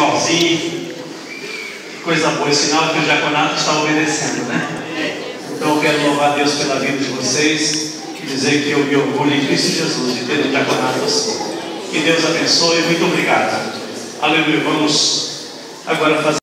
igualzinho. Que coisa boa, sinal que o diaconato está obedecendo, né? Então eu quero louvar Deus pela vida de vocês e dizer que eu me orgulho em Cristo Jesus de ter um diaconato assim. Que Deus abençoe, muito obrigado. Aleluia. Vamos agora fazer.